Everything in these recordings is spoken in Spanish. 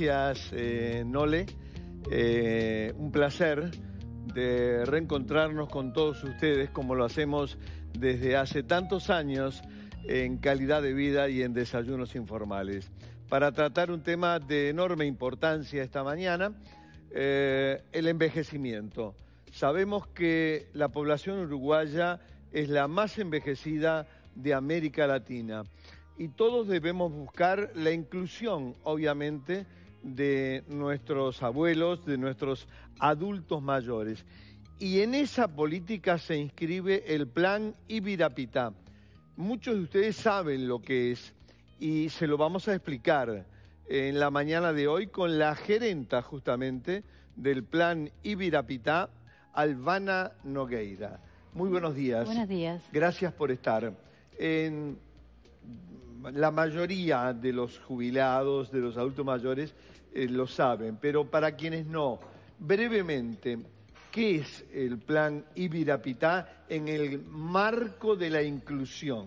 Gracias, eh, Nole. Eh, un placer de reencontrarnos con todos ustedes como lo hacemos desde hace tantos años en calidad de vida y en desayunos informales. Para tratar un tema de enorme importancia esta mañana, eh, el envejecimiento. Sabemos que la población uruguaya es la más envejecida de América Latina y todos debemos buscar la inclusión, obviamente, de nuestros abuelos, de nuestros adultos mayores. Y en esa política se inscribe el plan Ibirapitá. Muchos de ustedes saben lo que es y se lo vamos a explicar en la mañana de hoy con la gerenta justamente del plan Ibirapitá, Albana Nogueira. Muy buenos días. Buenos días. Gracias por estar. En la mayoría de los jubilados, de los adultos mayores, eh, lo saben, pero para quienes no, brevemente, ¿qué es el plan Ibirapitá en el marco de la inclusión?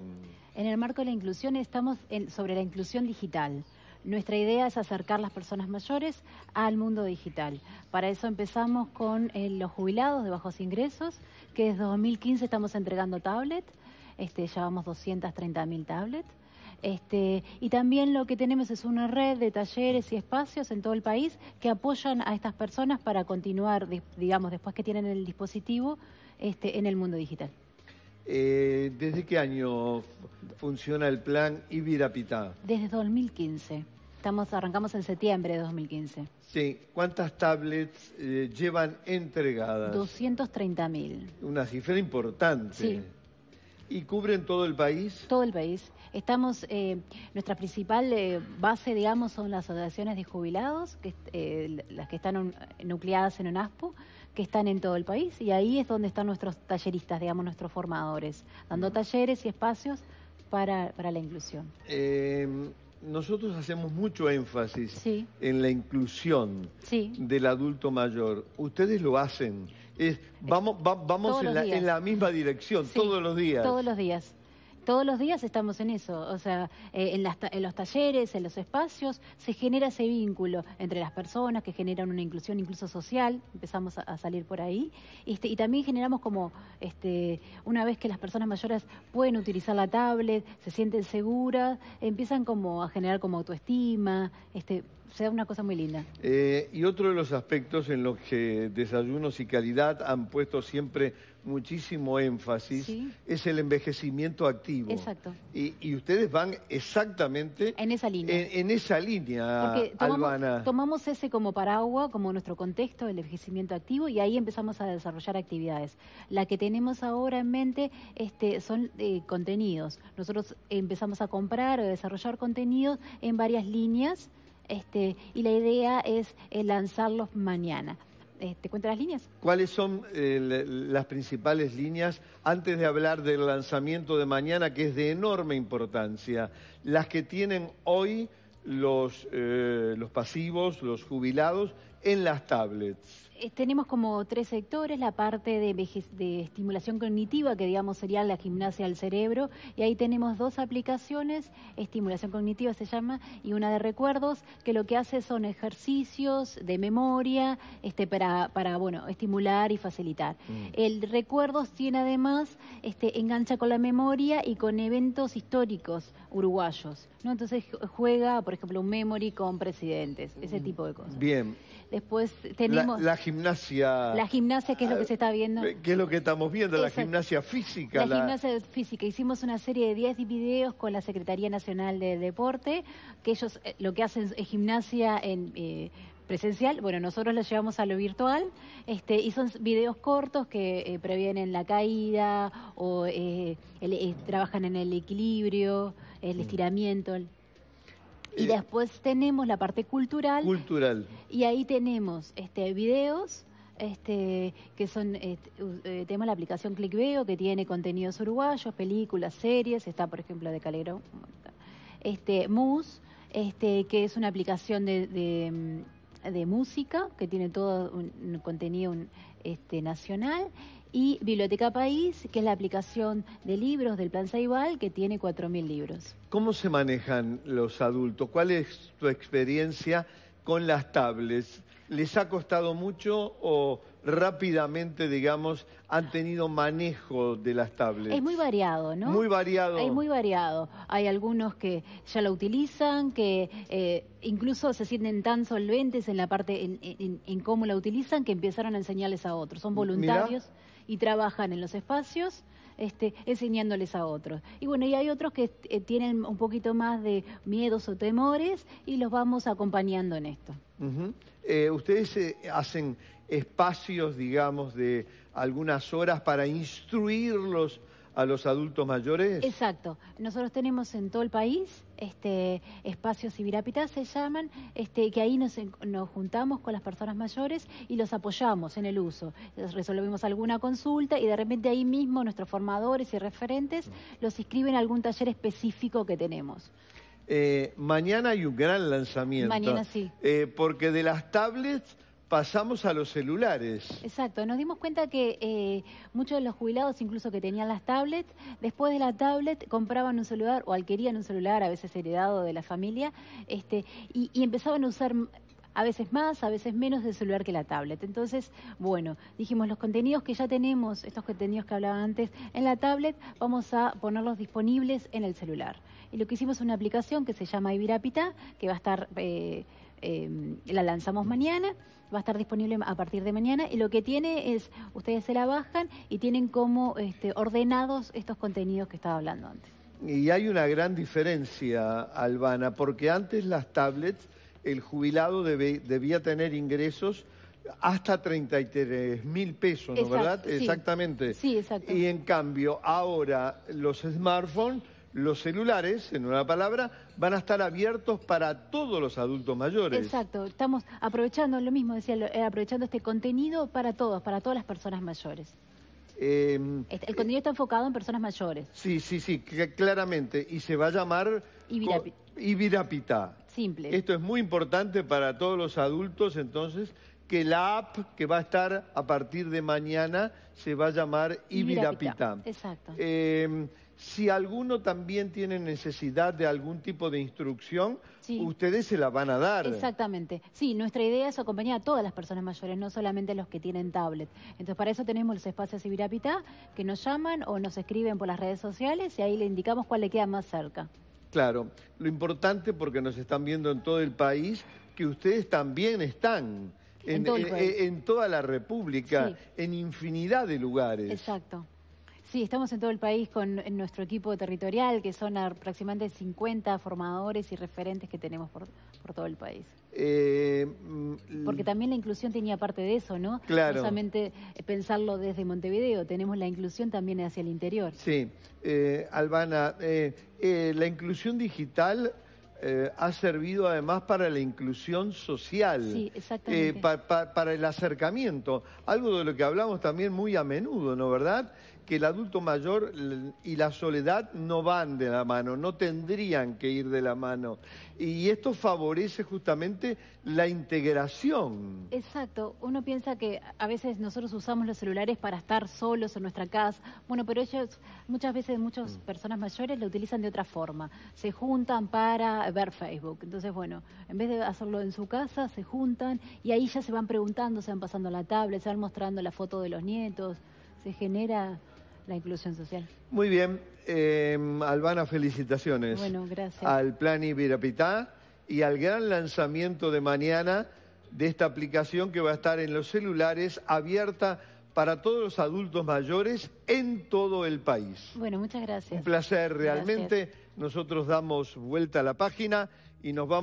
En el marco de la inclusión estamos sobre la inclusión digital. Nuestra idea es acercar las personas mayores al mundo digital. Para eso empezamos con eh, los jubilados de bajos ingresos, que desde 2015 estamos entregando tablets, este, llevamos 230.000 tablets. Este, y también lo que tenemos es una red de talleres y espacios en todo el país que apoyan a estas personas para continuar, digamos, después que tienen el dispositivo, este, en el mundo digital. Eh, ¿Desde qué año funciona el plan Ibirapitá? Desde 2015. Estamos, arrancamos en septiembre de 2015. Sí, ¿cuántas tablets eh, llevan entregadas? 230.000. Una cifra importante. Sí. ¿Y cubren todo el país? Todo el país. Estamos, eh, nuestra principal eh, base, digamos, son las asociaciones de jubilados, que, eh, las que están nucleadas en UNASPO, que están en todo el país, y ahí es donde están nuestros talleristas, digamos, nuestros formadores, dando talleres y espacios para, para la inclusión. nosotros hacemos mucho énfasis en la inclusión del adulto mayor. ¿Ustedes lo hacen? Vamos vamos en la, en la, misma dirección todos los días. Todos los días. Todos los días estamos en eso, o sea, eh, en, los talleres, en los espacios, se genera ese vínculo entre las personas que generan una inclusión incluso social, empezamos a, salir por ahí, este, y también generamos como, este, una vez que las personas mayores pueden utilizar la tablet, se sienten seguras, empiezan como a generar como autoestima, este, sea una cosa muy linda. Eh, y otro de los aspectos en los que Desayunos y Calidad han puesto siempre muchísimo énfasis es el envejecimiento activo. Exacto. Y, ustedes van exactamente en esa línea. En, esa línea, Porque tomamos, Tomamos ese como paraguas, como nuestro contexto, el envejecimiento activo, y ahí empezamos a desarrollar actividades. La que tenemos ahora en mente este, son eh, contenidos. Nosotros empezamos a comprar o desarrollar contenidos en varias líneas este, y la idea es eh, lanzarlos mañana. Eh, ¿Te cuento las líneas? ¿Cuáles son eh, las principales líneas antes de hablar del lanzamiento de mañana, que es de enorme importancia? Las que tienen hoy los, los pasivos, los jubilados, en las tablets. Eh, tenemos como tres sectores, la parte de, de, estimulación cognitiva, que digamos sería la gimnasia del cerebro, y ahí tenemos dos aplicaciones, estimulación cognitiva se llama, y una de recuerdos, que lo que hace son ejercicios de memoria este, para, para bueno, estimular y facilitar. Mm. El recuerdos tiene además, este, engancha con la memoria y con eventos históricos uruguayos, ¿no? Entonces juega, por ejemplo, un memory con presidentes, ese mm. tipo de cosas. Bien. Después tenemos... La, gimnasia... La gimnasia, que es lo que se está viendo. ¿Qué es lo que estamos viendo? La gimnasia física. La, gimnasia física. Hicimos una serie de 10 videos con la Secretaría Nacional de Deporte, que ellos eh, lo que hacen es gimnasia en... Eh, presencial, bueno, nosotros lo llevamos a lo virtual, este, y son videos cortos que eh, previenen la caída o trabajan en el equilibrio, el mm. estiramiento. Y eh, después tenemos la parte cultural. Cultural. Y ahí tenemos este, videos. Este, que son, eh, eh, tenemos la aplicación ClickVeo que tiene contenidos uruguayos, películas, series, está por ejemplo de Calero, este, Mus, este, que es una aplicación de, de, música que tiene todo un, contenido este, nacional y Biblioteca País, que es la aplicación de libros del Plan Saibal, que tiene 4.000 libros. ¿Cómo se manejan los adultos? ¿Cuál es tu experiencia con las tablets? ¿Les ha costado mucho o rápidamente, digamos, han tenido manejo de las tablets? Es muy variado, ¿no? Muy variado. Es muy variado. Hay algunos que ya la utilizan, que eh, incluso se sienten tan solventes en la parte, en, cómo la utilizan, que empezaron a enseñarles a otros. Son voluntarios y trabajan en los espacios. Este, enseñándoles a otros. Y bueno, y hay otros que eh, tienen un poquito más de miedos o temores y los vamos acompañando en esto. Eh, ¿Ustedes hacen espacios, digamos, de algunas horas para instruirlos a los adultos mayores? Exacto. Nosotros tenemos en todo el país este, espacios Ibirapita, se llaman, este, que ahí nos, nos, juntamos con las personas mayores y los apoyamos en el uso. Resolvemos alguna consulta y de repente ahí mismo nuestros formadores y referentes los inscriben a algún taller específico que tenemos. Eh, mañana hay un gran lanzamiento. Mañana sí. Eh, porque de las tablets pasamos a los celulares. Exacto, nos dimos cuenta que eh, muchos de los jubilados, incluso que tenían las tablets, después de la tablet compraban un celular o adquirían un celular, a veces heredado de la familia, este, y, empezaban a usar a veces más, a veces menos del celular que la tablet. Entonces, bueno, dijimos los contenidos que ya tenemos, estos contenidos que hablaba antes, en la tablet, vamos a ponerlos disponibles en el celular. Y lo que hicimos es una aplicación que se llama Ibirapita, que va a estar... Eh, Em, la lanzamos mañana, va a estar disponible a partir de mañana y lo que tiene es, ustedes se la bajan y tienen como este, ordenados estos contenidos que estaba hablando antes. Y hay una gran diferencia, Albana, porque antes las tablets, el jubilado debía tener ingresos hasta 33 mil pesos, ¿no verdad? Exactamente. Sí, exacto. Y en cambio, ahora los smartphones los celulares, en una palabra, van a estar abiertos para todos los adultos mayores. Exacto, estamos aprovechando lo mismo, decía, eh, aprovechando este contenido para todos, para todas las personas mayores. Em, este, el contenido está enfocado en personas mayores. Sí, sí, sí, claramente. Y se va a llamar Ibirapita. Simple. Esto es muy importante para todos los adultos, entonces, que la app que va a estar a partir de mañana se va a llamar Ibirapita. Exacto. Si alguno también tiene necesidad de algún tipo de instrucción, ustedes se la van a dar. Exactamente. Sí, nuestra idea es acompañar a todas las personas mayores, no solamente a los que tienen tablet. Entonces, para eso tenemos los espacios Ibirapita, que nos llaman o nos escriben por las redes sociales y ahí le indicamos cuál le queda más cerca. Claro, lo importante porque nos están viendo en todo el país, que ustedes también están en, toda la República, en infinidad de lugares. Exacto. Sí, estamos en todo el país con nuestro equipo territorial, que son aproximadamente 50 formadores y referentes que tenemos por, todo el país. Eh, mm, Porque también la inclusión tenía parte de eso, ¿no? Claro. No solamente pensarlo desde Montevideo, tenemos la inclusión también hacia el interior. Sí, eh, Albana, eh, la inclusión digital ha servido además para la inclusión social. Sí, exactamente. para el acercamiento, algo de lo que hablamos también muy a menudo, ¿no verdad? Que el adulto mayor y la soledad no van de la mano, no tendrían que ir de la mano. Y esto favorece justamente la integración. Exacto. Uno piensa que a veces nosotros usamos los celulares para estar solos en nuestra casa. Bueno, pero ellos, muchas veces, muchas mm. personas mayores lo utilizan de otra forma. Se juntan para ver Facebook. Entonces, bueno, en vez de hacerlo en su casa, se juntan y ahí ya se van preguntando, se van pasando la tablet, se van mostrando la foto de los nietos. Se genera la inclusión social. Muy bien. Eh, Albana, felicitaciones. Bueno, gracias. Al Plan Ibirapitá y al gran lanzamiento de mañana de esta aplicación que va a estar en los celulares abierta para todos los adultos mayores en todo el país. Bueno, muchas gracias. Un placer, realmente. Nosotros damos vuelta a la página y nos vamos.